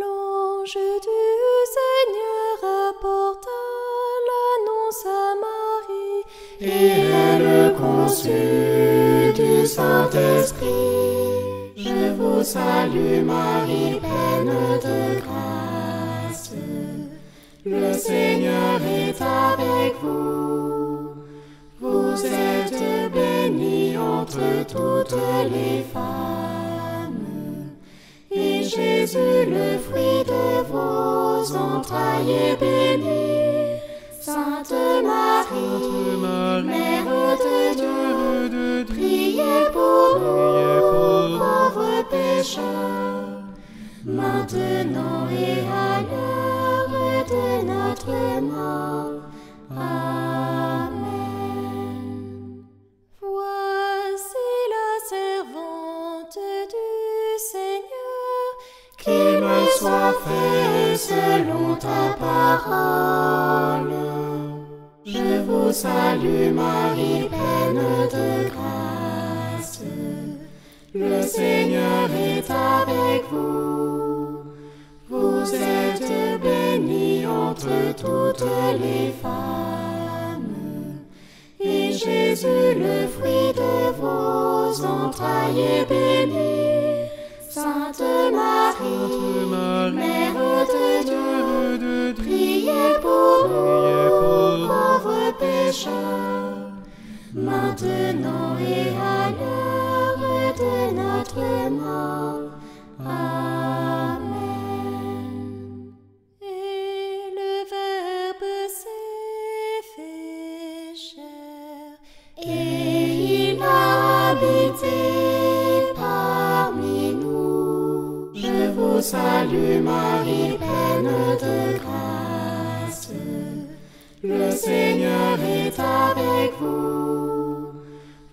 L'ange du Seigneur apporta l'annonce à Marie, et elle conçut du Saint-Esprit. Je vous salue Marie, pleine de grâce. Le Seigneur est avec vous. Vous êtes bénie entre toutes les femmes. Jésus, le fruit de vos entrailles, est béni. Sainte Marie, Mère de Dieu, priez pour nous, pauvres pécheurs, maintenant et à l'heure de notre mort. Soit fait selon ta parole. Je vous salue Marie, pleine de grâce. Le Seigneur est avec vous. Vous êtes bénie entre toutes les femmes. Et Jésus, le fruit de vos entrailles, est béni. Sainte Marie, Mère de Dieu, priez pour nous, pauvres pécheurs, maintenant et à l'heure de notre mort. Amen. Et le Verbe s'est fait chair. Et il a habité salue Marie, pleine de grâce. Le Seigneur est avec vous.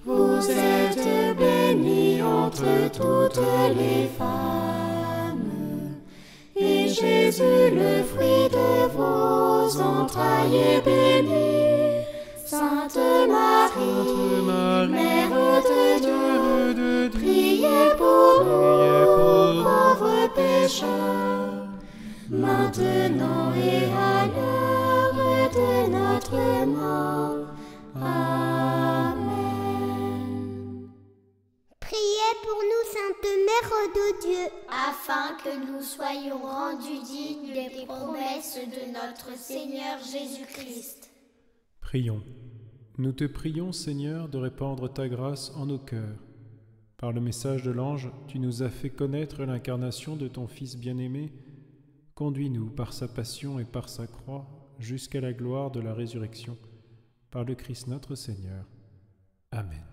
Vous êtes bénie entre toutes les femmes. Et Jésus, le fruit de vos entrailles, est béni. Sainte Marie, maintenant et à l'heure de notre mort. Amen. Priez pour nous, Sainte Mère de Dieu, afin que nous soyons rendus dignes des promesses de notre Seigneur Jésus-Christ. Prions. Nous te prions, Seigneur, de répandre ta grâce en nos cœurs. Par le message de l'ange, tu nous as fait connaître l'incarnation de ton Fils bien-aimé. Conduis-nous par sa passion et par sa croix jusqu'à la gloire de la résurrection. Par le Christ notre Seigneur. Amen.